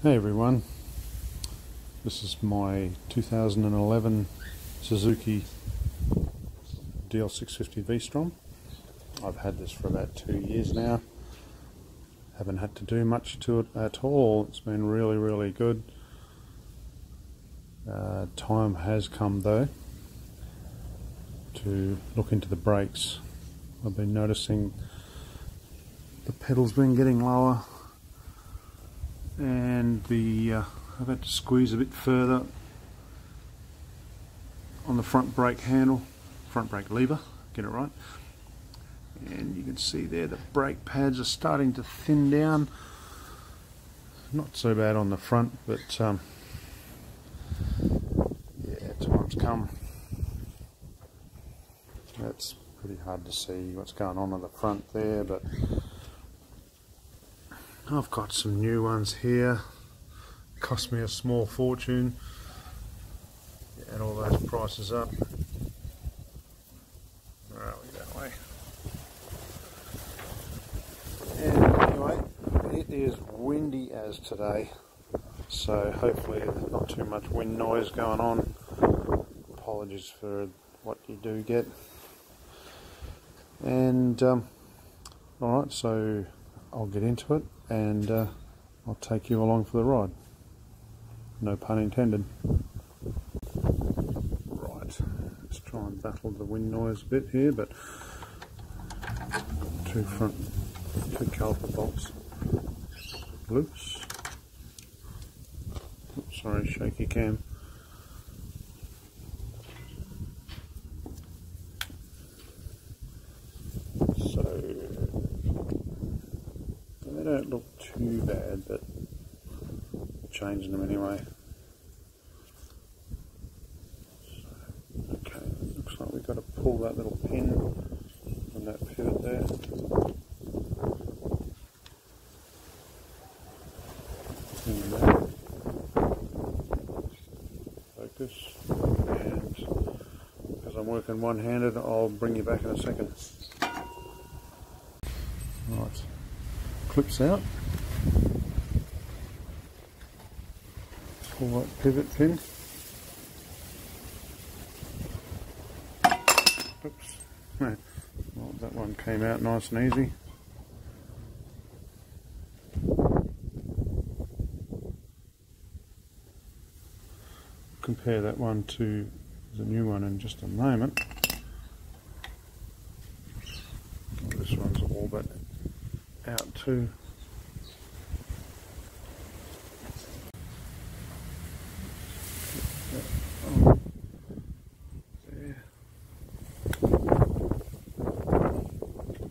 Hey everyone, this is my 2011 Suzuki DL650 V-Strom. I've had this for about two years now. Haven't had to do much to it at all. It's been really, really good. Uh, time has come though to look into the brakes. I've been noticing the pedals been getting lower and the uh, I've had to squeeze a bit further on the front brake handle, front brake lever, get it right. And you can see there the brake pads are starting to thin down. Not so bad on the front, but um, yeah, time's come. That's pretty hard to see what's going on on the front there, but I've got some new ones here. Cost me a small fortune. Add all those prices up. Where that way? And anyway, it is windy as today. So hopefully not too much wind noise going on. Apologies for what you do get. And um, alright, so I'll get into it and uh, I'll take you along for the ride. No pun intended. Right, let's try and battle the wind noise a bit here, but two front, two caliper bolts loose. Oops, sorry, shaky cam. don't look bad, but changing them anyway. So, okay, looks like we've got to pull that little pin on that pivot there. Focus, and because I'm working one-handed, I'll bring you back in a second. Right clips out. Pull that pivot pin. Oops. Well, that one came out nice and easy. Compare that one to the new one in just a moment. This one's all but out too.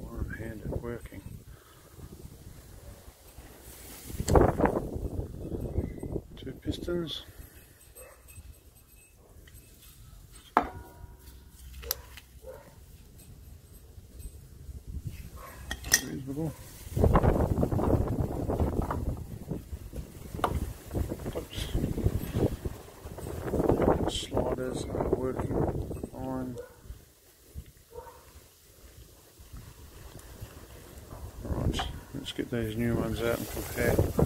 One-handed working. Two pistons. reasonable. Sliders are working fine. Right, let's get these new ones out and compare.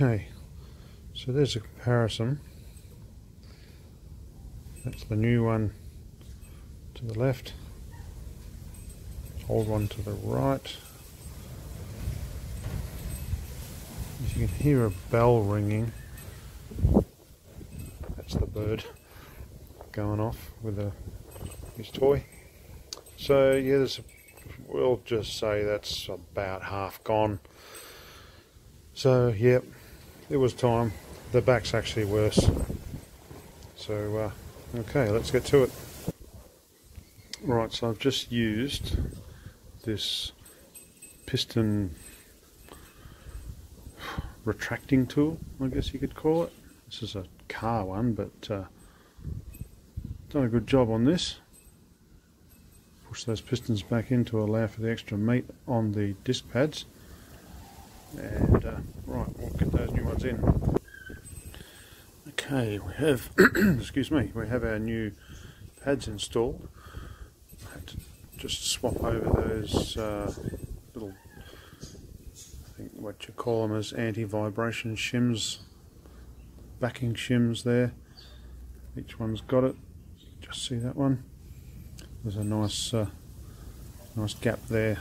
Okay, so there's a comparison. That's the new one to the left, old one to the right. you can hear a bell ringing. That's the bird going off with a, his toy. So yeah, there's a, we'll just say that's about half gone. So yeah, it was time. The back's actually worse. So uh, okay, let's get to it. Right, so I've just used this piston retracting tool, I guess you could call it. This is a car one, but uh, done a good job on this. Push those pistons back in to allow for the extra meat on the disc pads. And uh, right, we'll get those new ones in. Okay, we have, excuse me, we have our new pads installed. I had to just swap over those uh, little what you call them as anti-vibration shims, backing shims there. Each one's got it. Just see that one. There's a nice, uh, nice gap there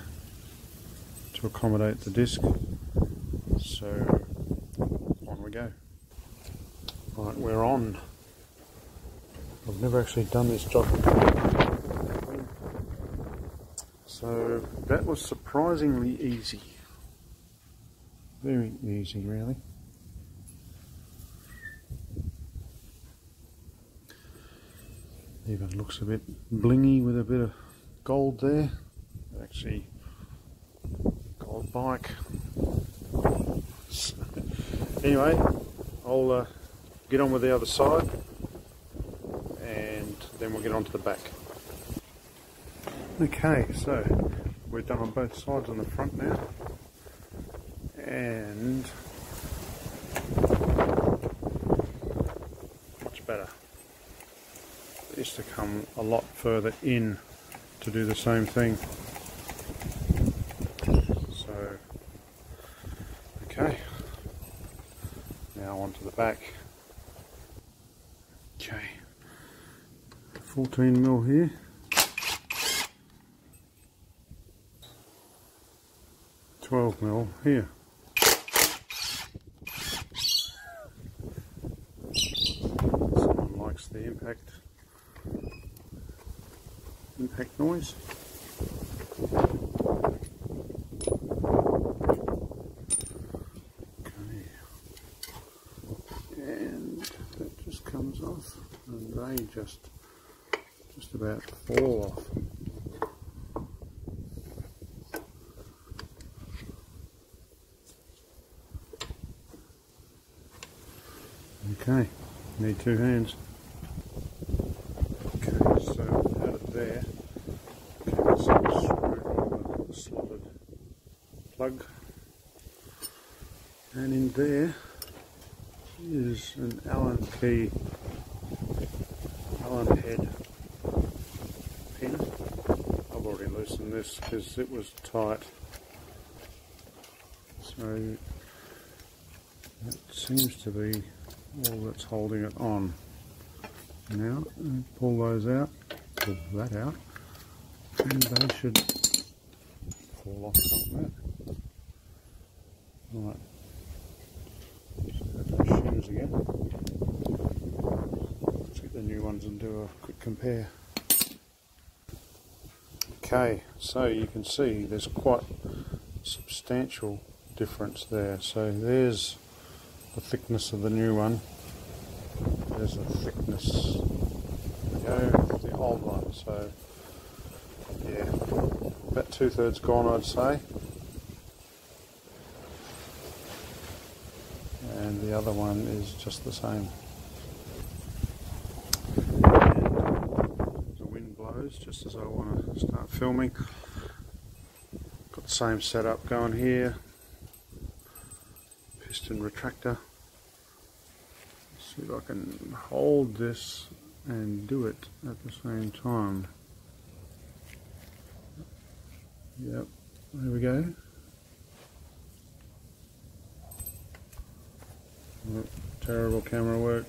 to accommodate the disc. So on we go. Right, we're on. I've never actually done this job before. So that was surprisingly easy. Very easy, really. Even looks a bit blingy with a bit of gold there. Actually, gold bike. anyway, I'll uh, get on with the other side and then we'll get on to the back. Okay, so we're done on both sides on the front now and much better. It used to come a lot further in to do the same thing. So, okay, now onto the back. Okay, 14 mil here. Twelve mil here. Someone likes the impact impact noise. Okay. And that just comes off and they just just about fall off. Okay, need two hands. Okay, so out of there came some slotted plug and in there is an Allen key head pin I've already loosened this because it was tight so that seems to be all that's holding it on now pull those out pull that out and they should fall off like that. Right, shims again. The new ones and do a quick compare. Okay, so you can see there's quite substantial difference there. So there's the thickness of the new one. There's the thickness. We go old one. So yeah, about two thirds gone, I'd say. And the other one is just the same. And the wind blows just as I want to start filming. Got the same setup going here. Piston retractor. see if I can hold this and do it at the same time. Yep, there we go. Oh, terrible camera work.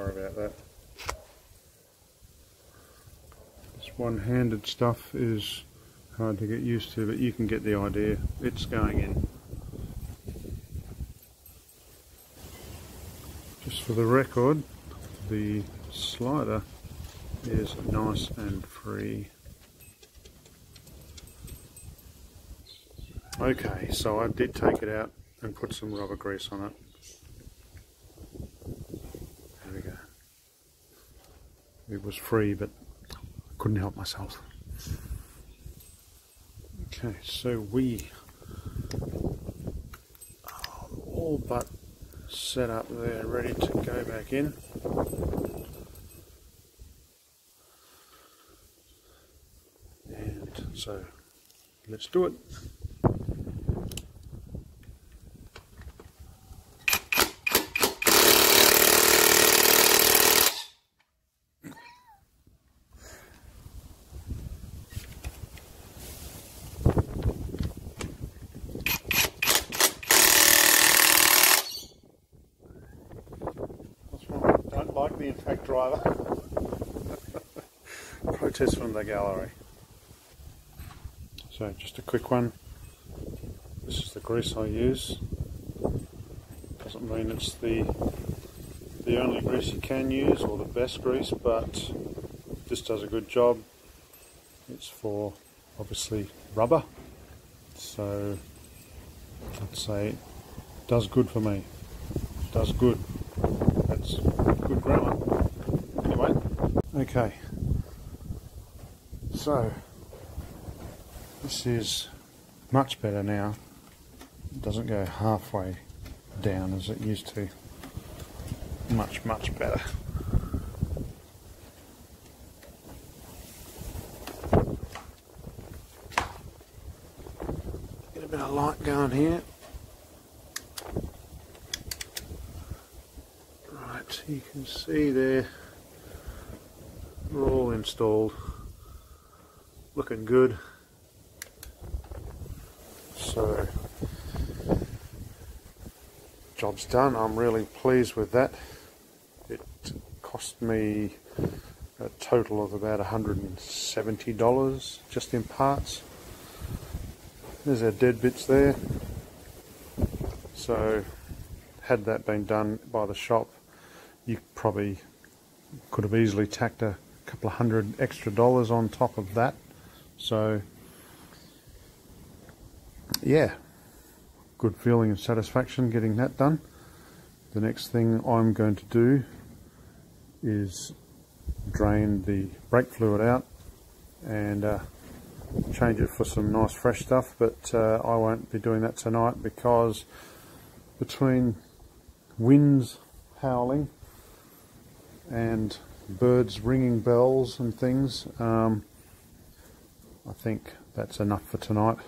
Sorry about that. This one-handed stuff is hard to get used to, but you can get the idea. It's going in. Just for the record, the slider is nice and free. Okay, so I did take it out and put some rubber grease on it. It was free, but I couldn't help myself. Okay, so we are all but set up there, ready to go back in. And So let's do it. Don't like the impact driver. Protest from the gallery. So just a quick one. This is the grease I use. Doesn't mean it's the the only grease you can use or the best grease, but this does a good job. It's for obviously rubber, so I'd say does good for me. Does good. That's good grammar. Anyway, okay. So this is much better now. It doesn't go halfway down as it used to. Much, much better. Get a bit of light going here. Right, you can see there, we're all installed. Looking good. So, job's done. I'm really pleased with that. It cost me a total of about $170 just in parts. There's our dead bits there. So, had that been done by the shop, you probably could have easily tacked a couple of hundred extra dollars on top of that. So, yeah, good feeling and satisfaction getting that done. The next thing I'm going to do is drain the brake fluid out and uh, change it for some nice fresh stuff but uh, I won't be doing that tonight because between winds howling and birds ringing bells and things um, I think that's enough for tonight.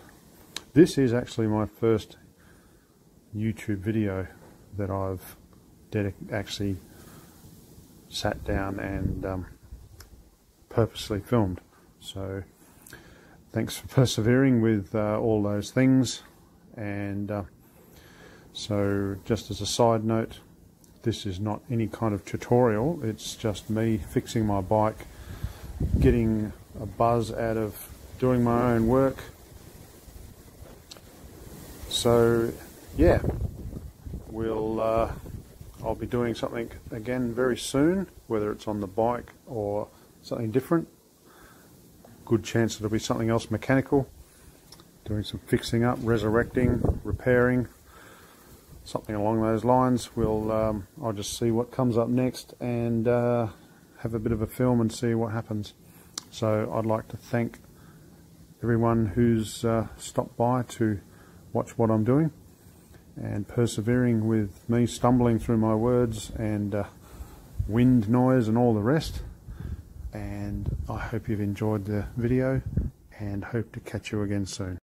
This is actually my first YouTube video that I've actually sat down and um, purposely filmed. So thanks for persevering with uh, all those things. And uh, so just as a side note, this is not any kind of tutorial. It's just me fixing my bike, getting a buzz out of doing my own work. So yeah we'll uh, I'll be doing something again very soon whether it's on the bike or something different. Good chance it'll be something else mechanical. Doing some fixing up resurrecting repairing something along those lines. We'll um, I'll just see what comes up next and uh, have a bit of a film and see what happens. So I'd like to thank everyone who's uh, stopped by to watch what I'm doing and persevering with me stumbling through my words and uh, wind noise and all the rest. And I hope you've enjoyed the video and hope to catch you again soon.